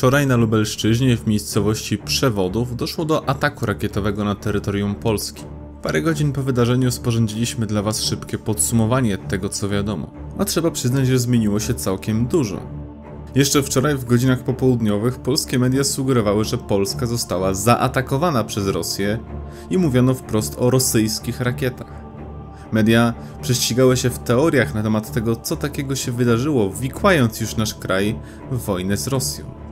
Wczoraj na Lubelszczyźnie w miejscowości Przewodów doszło do ataku rakietowego na terytorium Polski. Parę godzin po wydarzeniu sporządziliśmy dla Was szybkie podsumowanie tego co wiadomo, a trzeba przyznać, że zmieniło się całkiem dużo. Jeszcze wczoraj w godzinach popołudniowych polskie media sugerowały, że Polska została zaatakowana przez Rosję i mówiono wprost o rosyjskich rakietach. Media prześcigały się w teoriach na temat tego, co takiego się wydarzyło, wikłając już nasz kraj w wojnę z Rosją.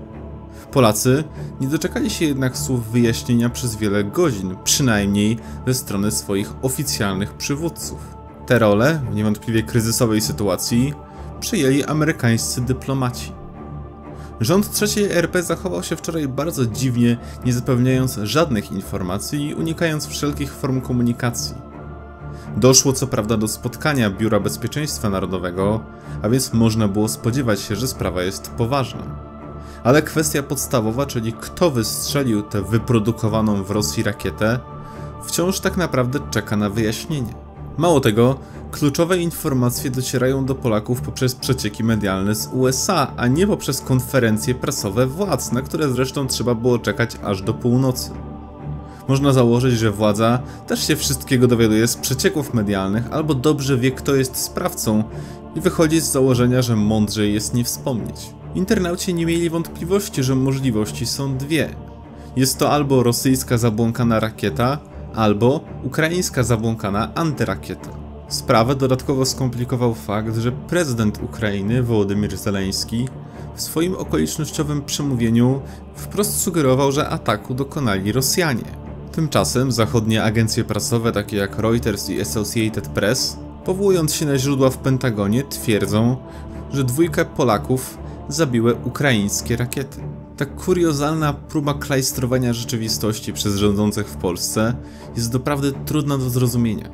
Polacy nie doczekali się jednak słów wyjaśnienia przez wiele godzin, przynajmniej ze strony swoich oficjalnych przywódców. Te role, w niewątpliwie kryzysowej sytuacji, przyjęli amerykańscy dyplomaci. Rząd III RP zachował się wczoraj bardzo dziwnie, nie zapewniając żadnych informacji i unikając wszelkich form komunikacji. Doszło co prawda do spotkania Biura Bezpieczeństwa Narodowego, a więc można było spodziewać się, że sprawa jest poważna. Ale kwestia podstawowa, czyli kto wystrzelił tę wyprodukowaną w Rosji rakietę, wciąż tak naprawdę czeka na wyjaśnienie. Mało tego, kluczowe informacje docierają do Polaków poprzez przecieki medialne z USA, a nie poprzez konferencje prasowe władz, na które zresztą trzeba było czekać aż do północy. Można założyć, że władza też się wszystkiego dowiaduje z przecieków medialnych albo dobrze wie, kto jest sprawcą i wychodzi z założenia, że mądrzej jest nie wspomnieć. Internauci nie mieli wątpliwości, że możliwości są dwie. Jest to albo rosyjska zabłąkana rakieta, albo ukraińska zabłąkana antyrakieta. Sprawę dodatkowo skomplikował fakt, że prezydent Ukrainy Wołodymyr Zeleński w swoim okolicznościowym przemówieniu wprost sugerował, że ataku dokonali Rosjanie. Tymczasem zachodnie agencje prasowe takie jak Reuters i Associated Press, powołując się na źródła w Pentagonie, twierdzą, że dwójkę Polaków zabiły ukraińskie rakiety. Tak kuriozalna próba klajstrowania rzeczywistości przez rządzących w Polsce jest doprawdy trudna do zrozumienia.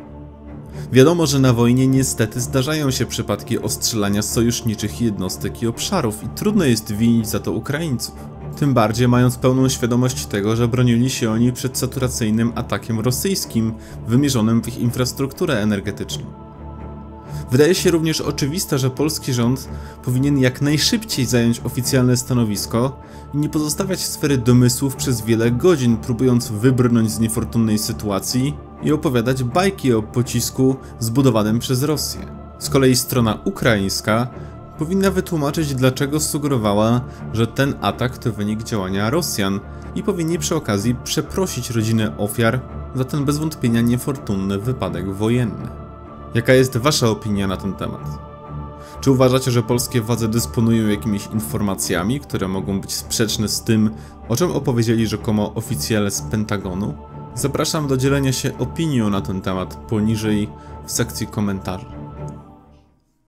Wiadomo, że na wojnie niestety zdarzają się przypadki ostrzelania sojuszniczych jednostek i obszarów i trudno jest winić za to Ukraińców. Tym bardziej mając pełną świadomość tego, że bronili się oni przed saturacyjnym atakiem rosyjskim wymierzonym w ich infrastrukturę energetyczną. Wydaje się również oczywiste, że polski rząd powinien jak najszybciej zająć oficjalne stanowisko i nie pozostawiać sfery domysłów przez wiele godzin, próbując wybrnąć z niefortunnej sytuacji i opowiadać bajki o pocisku zbudowanym przez Rosję. Z kolei strona ukraińska powinna wytłumaczyć, dlaczego sugerowała, że ten atak to wynik działania Rosjan i powinni przy okazji przeprosić rodziny ofiar za ten bez wątpienia niefortunny wypadek wojenny. Jaka jest Wasza opinia na ten temat? Czy uważacie, że polskie władze dysponują jakimiś informacjami, które mogą być sprzeczne z tym, o czym opowiedzieli rzekomo oficjale z Pentagonu? Zapraszam do dzielenia się opinią na ten temat poniżej w sekcji komentarzy.